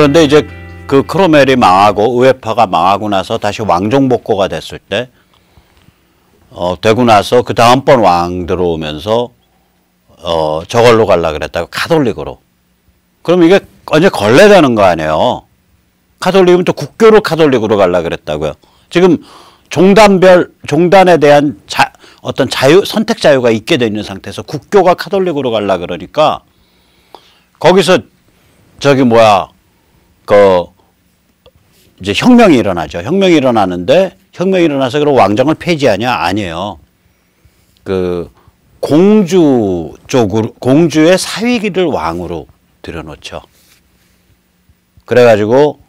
그런데 이제 그 크로멜이 망하고 의회파가 망하고 나서 다시 왕종복고가 됐을 때 어, 되고 나서 그 다음번 왕 들어오면서 어, 저걸로 갈라 그랬다고 카톨릭으로. 그럼 이게 완전 걸레되는 거 아니에요. 카톨릭은 또 국교로 카톨릭으로 갈라 그랬다고요. 지금 종단별 종단에 대한 자, 어떤 자유 선택 자유가 있게 돼 있는 상태에서 국교가 카톨릭으로 갈라 그러니까 거기서 저기 뭐야 그 이제 혁명이 일어나죠. 혁명이 일어나는데 혁명이 일어나서 그럼 왕정을 폐지하냐 아니에요. 그 공주 쪽으로 공주의 사위기를 왕으로 들여놓죠. 그래가지고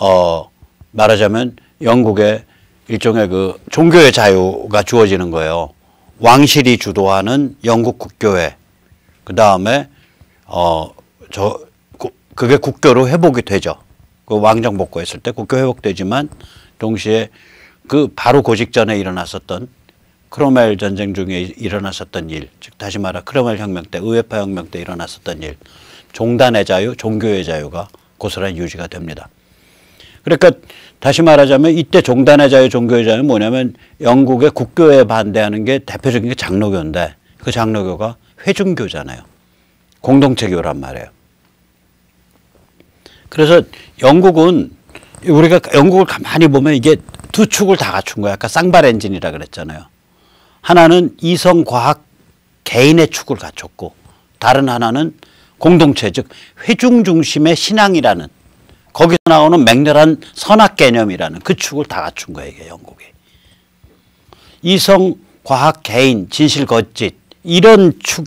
어 말하자면 영국의 일종의 그 종교의 자유가 주어지는 거예요. 왕실이 주도하는 영국 국교회. 그 다음에 어저 그게 국교로 회복이 되죠. 그 왕정 복구했을 때 국교 회복되지만 동시에 그 바로 그 직전에 일어났었던 크로멜 전쟁 중에 일어났었던 일, 즉 다시 말하 크로멜 혁명 때 의회파 혁명 때 일어났었던 일, 종단의 자유, 종교의 자유가 고스란히 유지가 됩니다. 그러니까 다시 말하자면 이때 종단의 자유, 종교의 자유는 뭐냐면 영국의 국교에 반대하는 게 대표적인 게 장로교인데 그 장로교가 회중교잖아요. 공동체교란 말이에요. 그래서 영국은 우리가 영국을 가만히 보면 이게 두 축을 다 갖춘 거야. 아까 쌍발 엔진이라 그랬잖아요. 하나는 이성 과학 개인의 축을 갖췄고 다른 하나는 공동체 즉 회중 중심의 신앙이라는 거기서 나오는 맹렬한 선악 개념이라는 그 축을 다 갖춘 거예요. 이게 영국이. 이성 과학 개인 진실 거짓 이런 축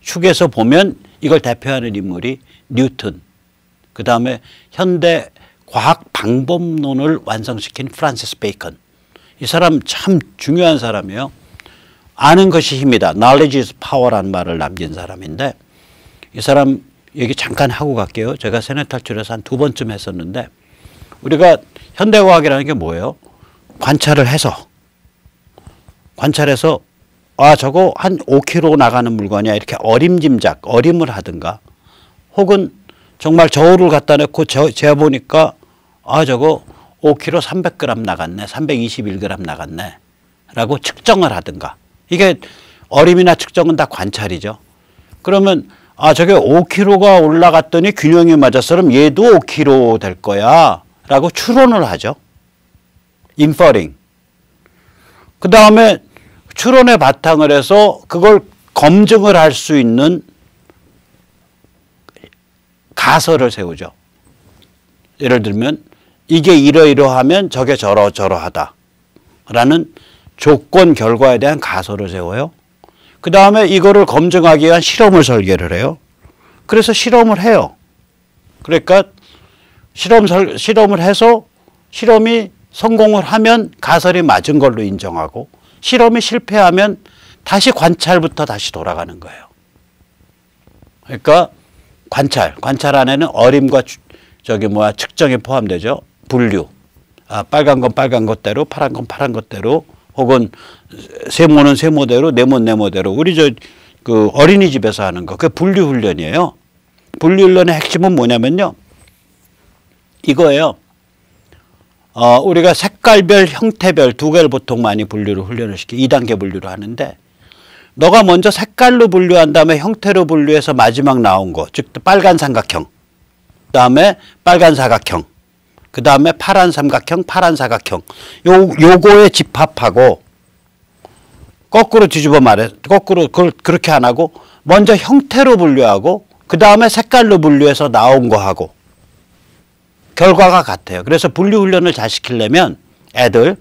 축에서 보면 이걸 대표하는 인물이 뉴턴 그 다음에 현대 과학 방법론을 완성시킨 프란시스 베이컨. 이 사람 참 중요한 사람이에요. 아는 것이 힘이다. knowledge is power라는 말을 남긴 사람인데 이 사람 얘기 잠깐 하고 갈게요. 제가 세뇌 탈출에서 한 두 번쯤 했었는데 우리가 현대과학이라는 게 뭐예요? 관찰을 해서 관찰해서 아 저거 한 5km 나가는 물건이야 이렇게 어림짐작 어림을 하든가 혹은 정말 저울을 갖다 놓고 재보니까 아 저거 5kg 300g 나갔네. 321g 나갔네. 라고 측정을 하든가. 이게 어림이나 측정은 다 관찰이죠. 그러면 아 저게 5kg가 올라갔더니 균형이 맞았어 그럼 얘도 5kg 될 거야. 라고 추론을 하죠. 인퍼링. 그 다음에 추론에 바탕을 해서 그걸 검증을 할 수 있는 가설을 세우죠. 예를 들면 이게 이러이러하면 저게 저러저러하다. 라는 조건 결과에 대한 가설을 세워요. 그 다음에 이거를 검증하기 위한 실험을 설계를 해요. 그래서 실험을 해요. 그러니까 실험 설, 실험을 해서 실험이 성공을 하면 가설이 맞은 걸로 인정하고 실험이 실패하면 다시 관찰부터 다시 돌아가는 거예요. 그러니까 관찰, 관찰 안에는 어림과 저기 뭐야 측정이 포함되죠. 분류. 아, 빨간 건 빨간 것대로, 파란 건 파란 것대로, 혹은 세모는 세모대로, 네모 네모대로. 우리 저 그 어린이집에서 하는 거, 그 분류 훈련이에요. 분류 훈련의 핵심은 뭐냐면요. 이거예요. 어, 우리가 색깔별, 형태별 두 개를 보통 많이 분류를 훈련을 시켜 2단계 분류를 하는데 너가 먼저 색깔로 분류한 다음에 형태로 분류해서 마지막 나온 거, 즉 빨간 삼각형, 그 다음에 빨간 사각형, 그 다음에 파란 삼각형, 파란 사각형. 요 요거에 집합하고 거꾸로 뒤집어 말해, 거꾸로 그걸 그렇게 안 하고 먼저 형태로 분류하고 그 다음에 색깔로 분류해서 나온 거 하고 결과가 같아요. 그래서 분류 훈련을 잘 시키려면 애들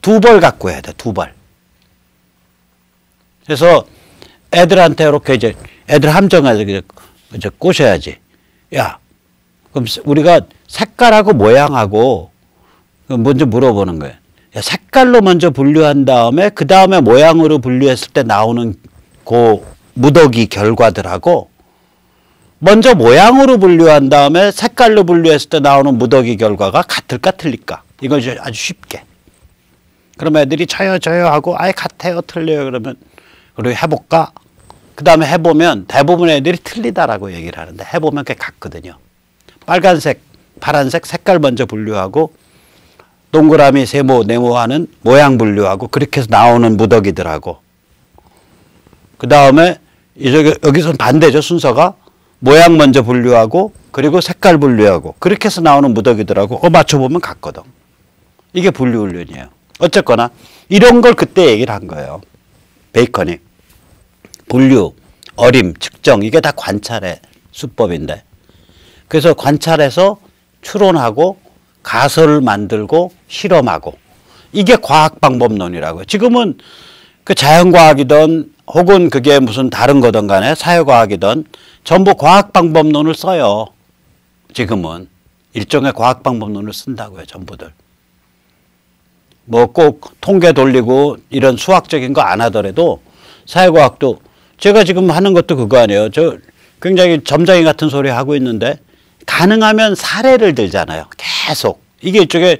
두 벌 갖고 해야 돼, 두 벌. 그래서 애들한테 이렇게 이제 애들 함정해서 이제 꼬셔야지. 야, 그럼 우리가 색깔하고 모양하고 먼저 물어보는 거예요. 야, 색깔로 먼저 분류한 다음에 그 다음에 모양으로 분류했을 때 나오는 그 무더기 결과들하고 먼저 모양으로 분류한 다음에 색깔로 분류했을 때 나오는 무더기 결과가 같을까 틀릴까? 이걸 아주 쉽게. 그럼 애들이 저요 저요 하고 아예 같아요 틀려요 그러면 그리고 해볼까? 그 다음에 해보면 대부분 애들이 틀리다라고 얘기를 하는데 해보면 그게 같거든요. 빨간색 파란색 색깔 먼저 분류하고 동그라미 세모 네모하는 모양 분류하고 그렇게 해서 나오는 무더기들하고 그 다음에 여기서 반대죠 순서가 모양 먼저 분류하고 그리고 색깔 분류하고 그렇게 해서 나오는 무더기들하고 어 맞춰보면 같거든. 이게 분류 훈련이에요. 어쨌거나 이런 걸 그때 얘기를 한 거예요. 베이컨이 분류, 어림, 측정 이게 다 관찰의 수법인데 그래서 관찰해서 추론하고 가설을 만들고 실험하고 이게 과학 방법론이라고요. 지금은 그 자연과학이든 혹은 그게 무슨 다른 거든 간에 사회과학이든 전부 과학 방법론을 써요. 지금은 일종의 과학 방법론을 쓴다고요. 전부들. 뭐 꼭 통계 돌리고 이런 수학적인 거 안 하더라도 사회과학도 제가 지금 하는 것도 그거 아니에요. 저 굉장히 점장이 같은 소리 하고 있는데 가능하면 사례를 들잖아요. 계속. 이게 일종의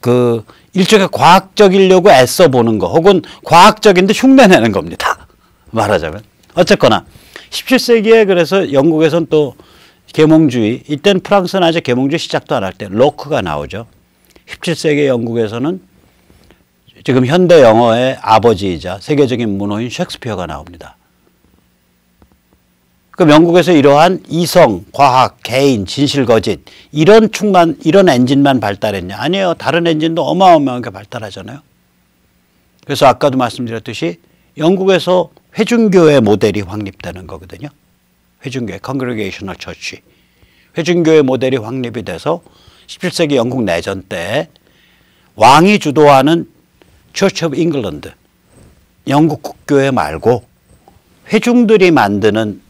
그 일종의 과학적이려고 애써 보는 거 혹은 과학적인데 흉내 내는 겁니다. 말하자면. 어쨌거나 17세기에 그래서 영국에선 또 계몽주의 이때는 프랑스는 아직 계몽주의 시작도 안 할 때 로크가 나오죠. 17세기 영국에서는 지금 현대 영어의 아버지이자 세계적인 문호인 셰익스피어가 나옵니다. 그 영국에서 이러한 이성, 과학, 개인, 진실, 거짓 이런 축만 이런 엔진만 발달했냐? 아니에요. 다른 엔진도 어마어마하게 발달하잖아요. 그래서 아까도 말씀드렸듯이 영국에서 회중교회 모델이 확립되는 거거든요. 회중교회, Congregational Church. 회중교회 모델이 확립이 돼서 17세기 영국 내전 때 왕이 주도하는 Church of England, 영국 국교회 말고 회중들이 만드는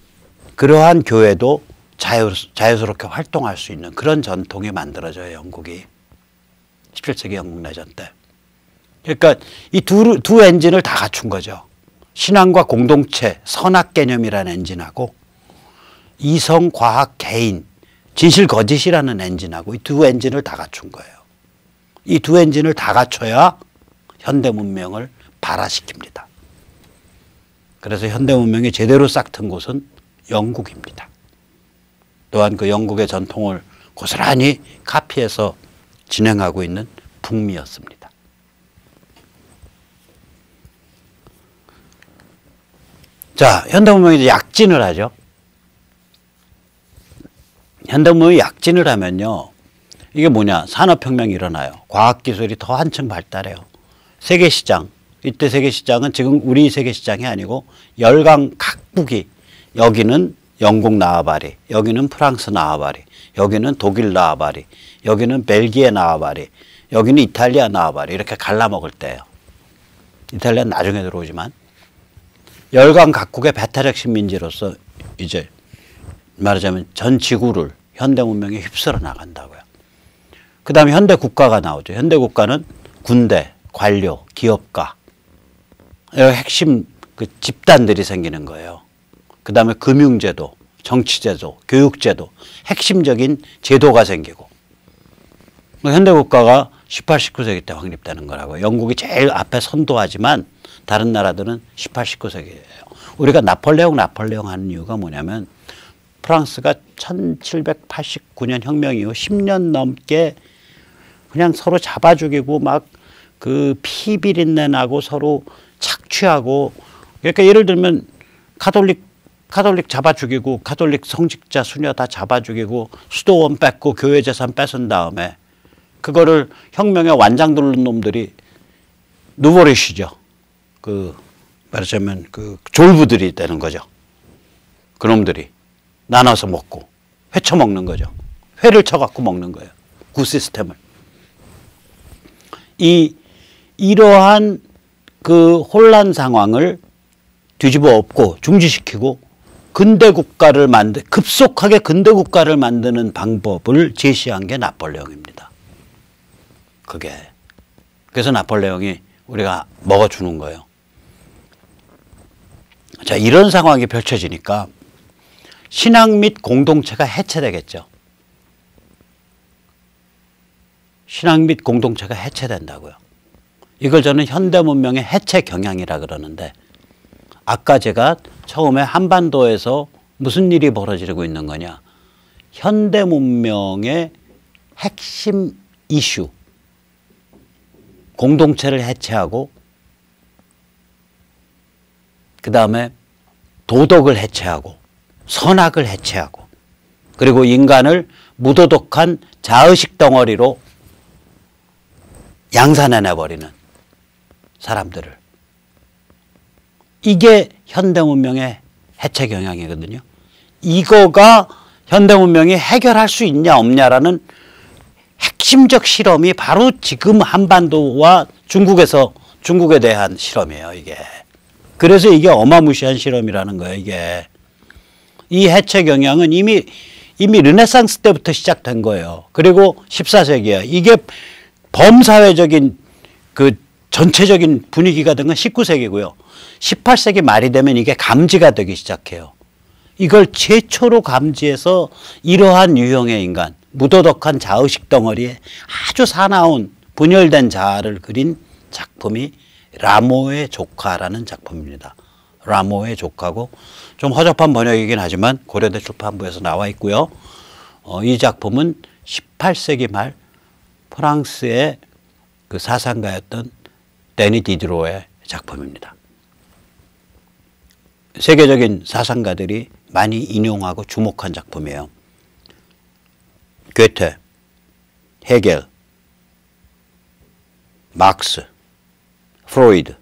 그러한 교회도 자유, 자유스럽게 활동할 수 있는 그런 전통이 만들어져요, 영국이. 17세기 영국 내전 때. 그러니까 이 두, 두 엔진을 다 갖춘 거죠. 신앙과 공동체, 선악 개념이라는 엔진하고 이성, 과학, 개인, 진실, 거짓이라는 엔진하고 이 두 엔진을 다 갖춘 거예요. 이 두 엔진을 다 갖춰야 현대 문명을 발화시킵니다. 그래서 현대 문명이 제대로 싹튼 곳은 영국입니다. 또한 그 영국의 전통을 고스란히 카피해서 진행하고 있는 북미였습니다. 자, 현대 문명이 이제 약진을 하죠. 현대문명이 약진을 하면요. 이게 뭐냐. 산업혁명이 일어나요. 과학기술이 더 한층 발달해요. 세계시장. 이때 세계시장은 지금 우리 세계시장이 아니고 열강 각국이 여기는 영국 나와바리, 여기는 프랑스 나와바리, 여기는 독일 나와바리, 여기는 벨기에 나와바리, 여기는 이탈리아 나와바리 이렇게 갈라먹을 때예요. 이탈리아는 나중에 들어오지만 열강 각국의 배탈적 식민지로서 이제 말하자면 전 지구를 현대 문명에 휩쓸어 나간다고요. 그 다음에 현대 국가가 나오죠. 현대 국가는 군대, 관료, 기업가, 핵심 그 집단들이 생기는 거예요. 그 다음에 금융제도, 정치제도, 교육제도, 핵심적인 제도가 생기고 뭐 현대국가가 18, 19세기 때 확립되는 거라고 영국이 제일 앞에 선도하지만 다른 나라들은 18, 19세기예요. 우리가 나폴레옹 나폴레옹 하는 이유가 뭐냐면 프랑스가 1789년 혁명 이후 10년 넘게 그냥 서로 잡아 죽이고 막 그 피비린내 나고 서로 착취하고 그러니까 예를 들면 가톨릭 카톨릭 잡아 죽이고 카톨릭 성직자 수녀 다 잡아 죽이고 수도원 뺏고 교회 재산 뺏은 다음에 그거를 혁명의 완장 들른 놈들이 누보리시죠. 그 말하자면 그 졸부들이 되는 거죠. 그놈들이 나눠서 먹고 회쳐 먹는 거죠. 회를 쳐갖고 먹는 거예요. 구 시스템을. 이 이러한 그 혼란 상황을 뒤집어 엎고 중지시키고 근대 국가를 만들 급속하게 근대 국가를 만드는 방법을 제시한 게 나폴레옹입니다. 그게 그래서 나폴레옹이 우리가 먹어주는 거예요. 자 이런 상황이 펼쳐지니까 신앙 및 공동체가 해체되겠죠. 신앙 및 공동체가 해체된다고요. 이걸 저는 현대 문명의 해체 경향이라 그러는데 아까 제가 처음에 한반도에서 무슨 일이 벌어지고 있는 거냐. 현대 문명의 핵심 이슈, 공동체를 해체하고 그 다음에 도덕을 해체하고 선악을 해체하고 그리고 인간을 무도덕한 자의식 덩어리로 양산해내버리는 사람들을 이게 현대 문명의 해체 경향이거든요. 이거가 현대 문명이 해결할 수 있냐 없냐라는 핵심적 실험이 바로 지금 한반도와 중국에서 중국에 대한 실험이에요, 이게. 그래서 이게 어마무시한 실험이라는 거예요, 이게. 이 해체 경향은 이미 이미 르네상스 때부터 시작된 거예요. 그리고 14세기야. 이게 범사회적인 그 전체적인 분위기가 된 건 19세기고요. 18세기 말이 되면 이게 감지가 되기 시작해요. 이걸 최초로 감지해서 이러한 유형의 인간, 무도덕한 자의식 덩어리에 아주 사나운 분열된 자아를 그린 작품이 라모의 조카라는 작품입니다. 라모의 조카고 좀 허접한 번역이긴 하지만 고려대 출판부에서 나와 있고요. 어, 이 작품은 18세기 말 프랑스의 그 사상가였던 데니 디드로의 작품입니다. 세계적인 사상가들이 많이 인용하고 주목한 작품이에요. 괴테, 헤겔, 막스, 프로이드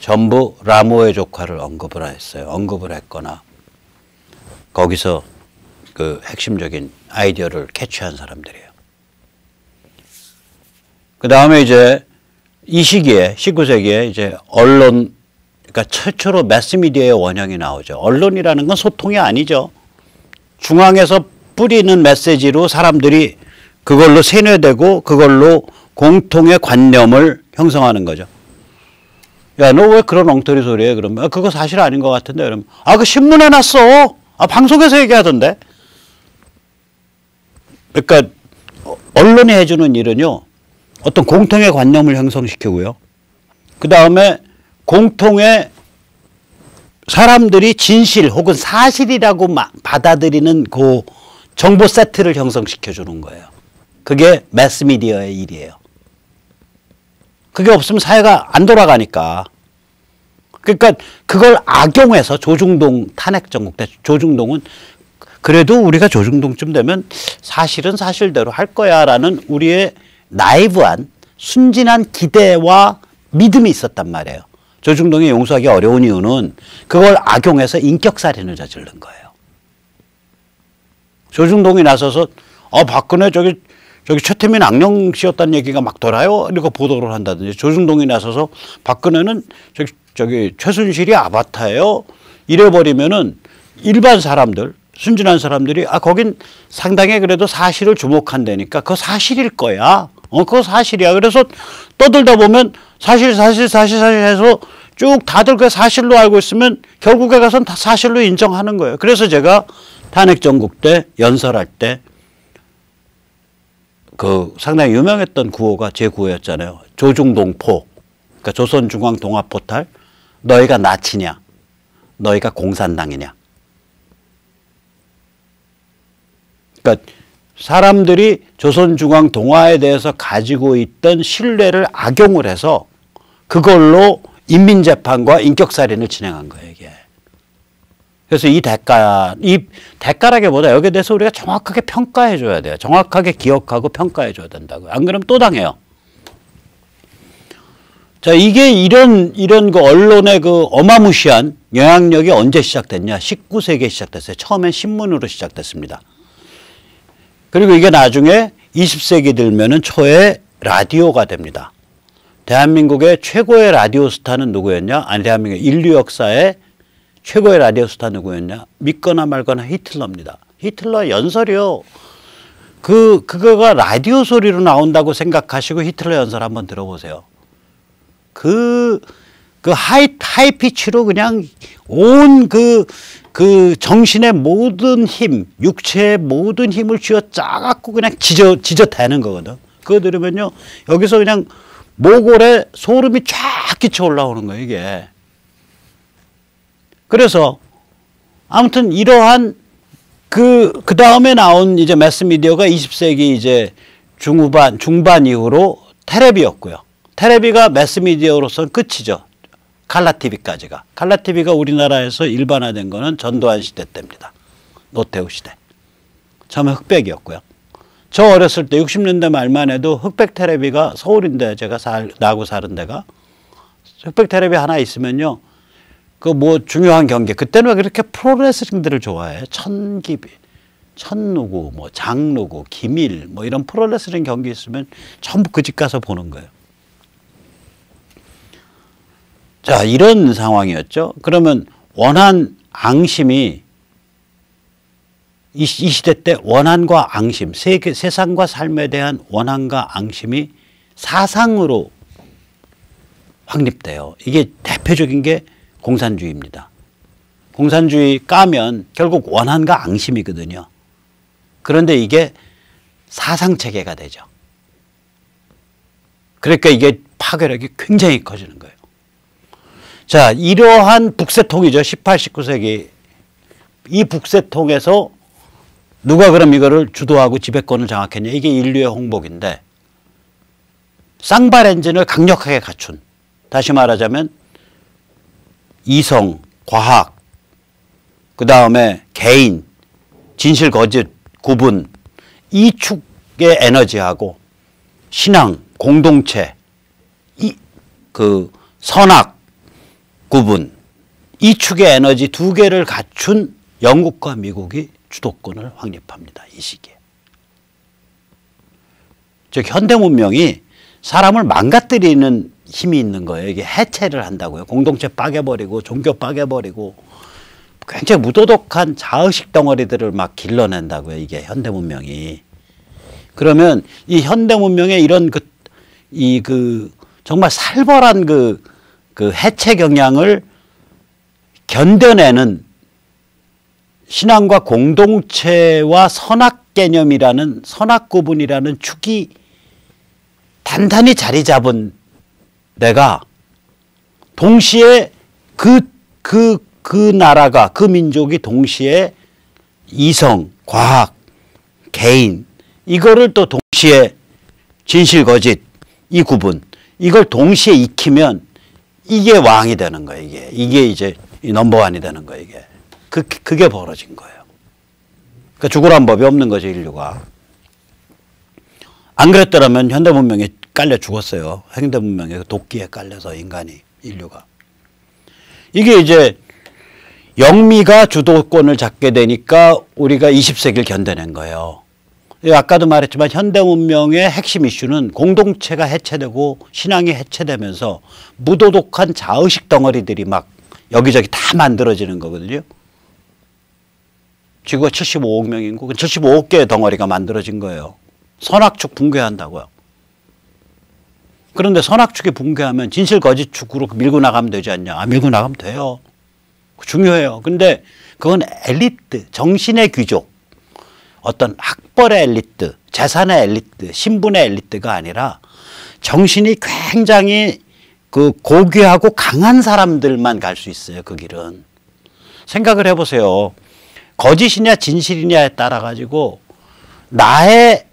전부 라모의 조카를 언급을 했어요. 언급을 했거나 거기서 그 핵심적인 아이디어를 캐치한 사람들이에요. 그 다음에 이제 이 시기에 19세기에 이제 언론 그러니까 최초로 매스미디어의 원형이 나오죠. 언론이라는 건 소통이 아니죠. 중앙에서 뿌리는 메시지로 사람들이 그걸로 세뇌되고 그걸로 공통의 관념을 형성하는 거죠. 야, 너 왜 그런 엉터리 소리 해? 그러면, 아, 그거 사실 아닌 것 같은데? 그러면, 아, 그 신문에 났어! 아, 방송에서 얘기하던데? 그러니까, 언론이 해주는 일은요, 어떤 공통의 관념을 형성시키고요. 그 다음에 공통의 사람들이 진실 혹은 사실이라고 받아들이는 그 정보 세트를 형성시켜 주는 거예요. 그게 매스미디어의 일이에요. 그게 없으면 사회가 안 돌아가니까. 그러니까 그걸 악용해서 조중동 탄핵 전국 때 조중동은 그래도 우리가 조중동쯤 되면 사실은 사실대로 할 거야라는 우리의 나이브한 순진한 기대와 믿음이 있었단 말이에요. 조중동이 용서하기 어려운 이유는 그걸 악용해서 인격살인을 저지른 거예요. 조중동이 나서서 어 박근혜 저기 저기 최태민 악령 씨였다는 얘기가 막 돌아요. 이렇게 보도를 한다든지 조중동이 나서서 박근혜는 저기 저기 최순실이 아바타예요. 이래버리면은 일반 사람들 순진한 사람들이 아 거긴 상당히 그래도 사실을 주목한다니까 그거 사실일 거야. 어 그거 사실이야. 그래서 떠들다 보면 사실 사실 사실 사실 해서 쭉 다들 그 사실로 알고 있으면 결국에 가서는 다 사실로 인정하는 거예요. 그래서 제가 탄핵 전국 때 연설할 때 그 상당히 유명했던 구호가 제 구호였잖아요. 조중동포. 그러니까 조선중앙동아포탈. 너희가 나치냐? 너희가 공산당이냐? 그러니까 사람들이 조선중앙동아에 대해서 가지고 있던 신뢰를 악용을 해서 그걸로 인민재판과 인격살인을 진행한 거예요, 이게. 그래서 이 대가, 이 대가라기보다 여기에 대해서 우리가 정확하게 평가해 줘야 돼요. 정확하게 기억하고 평가해 줘야 된다고요. 안 그러면 또 당해요. 자, 이게 이런, 이런 그 언론의 그 어마무시한 영향력이 언제 시작됐냐? 19세기에 시작됐어요. 처음엔 신문으로 시작됐습니다. 그리고 이게 나중에 20세기 들면은 초에 라디오가 됩니다. 대한민국의 최고의 라디오 스타는 누구였냐? 아니, 대한민국 인류 역사의 최고의 라디오 스타 누구였냐? 믿거나 말거나 히틀러입니다. 히틀러 연설이요. 그, 그거가 라디오 소리로 나온다고 생각하시고 히틀러 연설 한번 들어보세요. 그, 그 high, high pitch로 그냥 온 그, 그 정신의 모든 힘, 육체의 모든 힘을 쥐어 짜갖고 그냥 지져, 지져대는 거거든. 그거 들으면요. 여기서 그냥 모골에 소름이 쫙 끼쳐 올라오는 거예요, 이게. 그래서 아무튼 이러한 그, 그 다음에 나온 이제 매스미디어가 20세기 이제 중후반, 중반 이후로 테레비였고요. 테레비가 매스미디어로서는 끝이죠. 칼라TV까지가. 칼라TV가 우리나라에서 일반화된 거는 전두환 시대 때입니다. 노태우 시대. 처음에 흑백이었고요. 저 어렸을 때 60년대 말만 해도 흑백 테레비가 서울인데 제가 살, 나고 사는 데가 흑백 테레비 하나 있으면요. 그 뭐 중요한 경기. 그때는 왜 그렇게 프로레슬링들을 좋아해? 천기비, 천누구, 뭐 장누구, 기밀 뭐 이런 프로레슬링 경기 있으면 전부 그 집 가서 보는 거예요. 자, 이런 상황이었죠. 그러면 원한 앙심이 이, 이 시대 때 원한과 앙심, 세계, 세상과 삶에 대한 원한과 앙심이 사상으로 확립돼요. 이게 대표적인 게 공산주의입니다. 공산주의 까면 결국 원한과 앙심이거든요. 그런데 이게 사상 체계가 되죠. 그러니까 이게 파괴력이 굉장히 커지는 거예요. 자, 이러한 북새통이죠. 18, 19세기. 이 북새통에서 누가 그럼 이거를 주도하고 지배권을 장악했냐. 이게 인류의 홍복인데 쌍발 엔진을 강력하게 갖춘 다시 말하자면 이성, 과학, 그 다음에 개인, 진실, 거짓, 구분 이 축의 에너지하고 신앙, 공동체, 이 그 선악, 구분 이 축의 에너지 두 개를 갖춘 영국과 미국이 주도권을 확립합니다. 이 시기에. 즉 현대 문명이 사람을 망가뜨리는 힘이 있는 거예요. 이게 해체를 한다고요. 공동체 빠개버리고 종교 빠개버리고 굉장히 무도덕한 자의식 덩어리들을 막 길러낸다고요. 이게 현대 문명이. 그러면 이 현대 문명의 이런 그, 이 그, 정말 살벌한 그, 그 해체 경향을 견뎌내는 신앙과 공동체와 선악 개념이라는 선악 구분이라는 축이 단단히 자리 잡은 내가 동시에 그, 그, 그 나라가, 그 민족이 동시에 이성, 과학, 개인, 이거를 또 동시에 진실, 거짓, 이 구분, 이걸 동시에 익히면 이게 왕이 되는 거예요, 이게. 이게 이제 넘버원이 되는 거예요, 이게. 그, 그게 벌어진 거예요. 그러니까 죽으란 법이 없는 거죠, 인류가. 안 그랬더라면 현대 문명에 깔려 죽었어요. 현대 문명에 도끼에 깔려서 인간이, 인류가. 이게 이제 영미가 주도권을 잡게 되니까 우리가 20세기를 견뎌낸 거예요. 예, 아까도 말했지만 현대 문명의 핵심 이슈는 공동체가 해체되고 신앙이 해체되면서 무도독한 자의식 덩어리들이 막 여기저기 다 만들어지는 거거든요. 지구가 75억 명 인구, 75억 개의 덩어리가 만들어진 거예요. 선악축 붕괴한다고요. 그런데 선악축이 붕괴하면 진실 거짓축으로 밀고 나가면 되지 않냐. 아, 밀고 나가면 돼요. 중요해요. 근데 그건 엘리트, 정신의 귀족, 어떤 학벌의 엘리트, 재산의 엘리트, 신분의 엘리트가 아니라 정신이 굉장히 그 고귀하고 강한 사람들만 갈 수 있어요. 그 길은. 생각을 해보세요. 거짓이냐 진실이냐에 따라 가지고 나의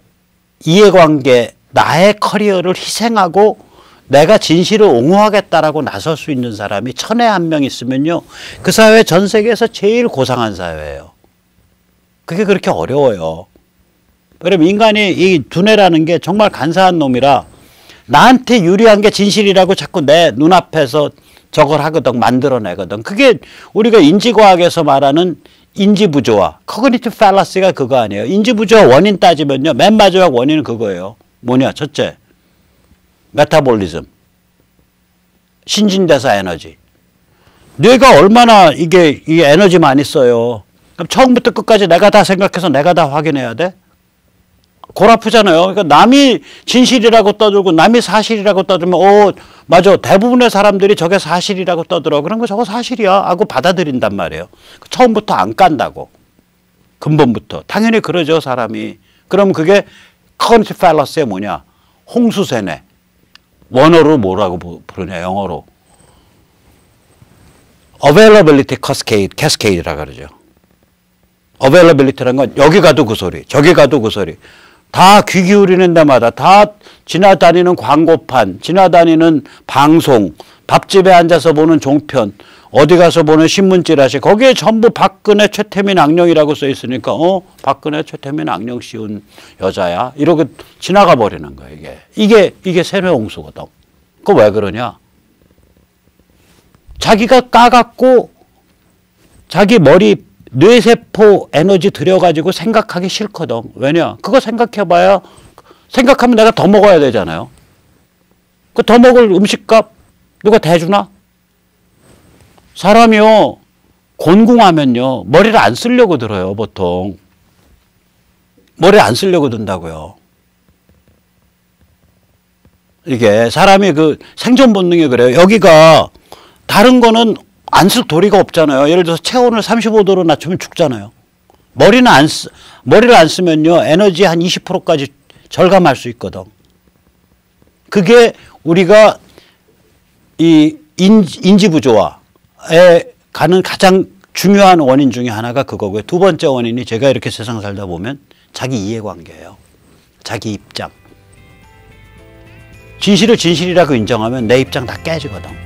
이해관계, 나의 커리어를 희생하고 내가 진실을 옹호하겠다라고 나설 수 있는 사람이 천에 한 명 있으면요. 그 사회 전 세계에서 제일 고상한 사회예요. 그게 그렇게 어려워요. 그럼 인간이 이 두뇌라는 게 정말 간사한 놈이라 나한테 유리한 게 진실이라고 자꾸 내 눈앞에서 저걸 하거든 만들어내거든. 그게 우리가 인지과학에서 말하는 인지부조화, cognitive fallacy가 그거 아니에요. 인지부조화 원인 따지면요. 맨 마지막 원인은 그거예요. 뭐냐? 첫째, metabolism, 신진대사 에너지. 뇌가 얼마나 이게 이 에너지 많이 써요. 그럼 처음부터 끝까지 내가 다 생각해서 내가 다 확인해야 돼? 골 아프잖아요. 그러니까 남이 진실이라고 떠들고 남이 사실이라고 떠들면 어 맞아 대부분의 사람들이 저게 사실이라고 떠들어 그런 거 저거 사실이야 하고 받아들인단 말이에요. 처음부터 안 깐다고 근본부터 당연히 그러죠 사람이. 그럼 그게 cognitive fallacy의 뭐냐 홍수세네 원어로 뭐라고 부르냐 영어로 availability cascade, cascade라 그러죠. availability라는 건 여기 가도 그 소리, 저기 가도 그 소리. 다 귀 기울이는 데마다 다 지나다니는 광고판, 지나다니는 방송, 밥집에 앉아서 보는 종편, 어디 가서 보는 신문 찌라시 거기에 전부 박근혜 최태민 악령이라고 써 있으니까 어 박근혜 최태민 악령 씌운 여자야 이러고 지나가 버리는 거야 이게 이게 이게 세뇌홍수거든. 그왜 그러냐? 자기가 까갖고 자기 머리 뇌세포 에너지 들여가지고 생각하기 싫거든. 왜냐? 그거 생각해봐야 생각하면 내가 더 먹어야 되잖아요. 그 더 먹을 음식값 누가 대주나? 사람이요 곤궁하면요 머리를 안 쓰려고 들어요 보통 머리 안 쓰려고 든다고요. 이게 사람이 그 생존 본능이 그래요. 여기가 다른 거는 안 쓸 도리가 없잖아요. 예를 들어서 체온을 35도로 낮추면 죽잖아요. 머리는 안 쓰, 머리를 안 쓰면요. 에너지 한 20%까지 절감할 수 있거든. 그게 우리가 이 인지, 부조화에 가는 가장 중요한 원인 중에 하나가 그거고요. 두 번째 원인이 제가 이렇게 세상 살다 보면 자기 이해관계예요. 자기 입장. 진실을 진실이라고 인정하면 내 입장 다 깨지거든.